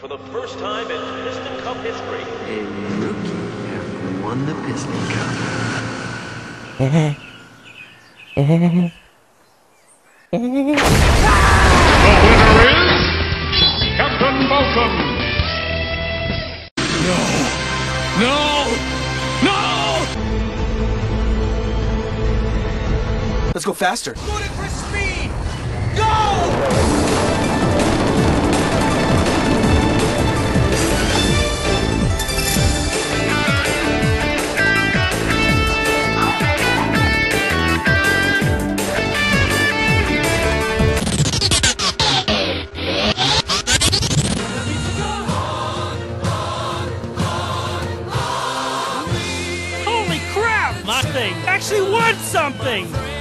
For the first time in Piston Cup history, A rookie have won the Piston Cup. The winner is Captain Falcon. No. No. No. Let's go faster. My thing actually won something!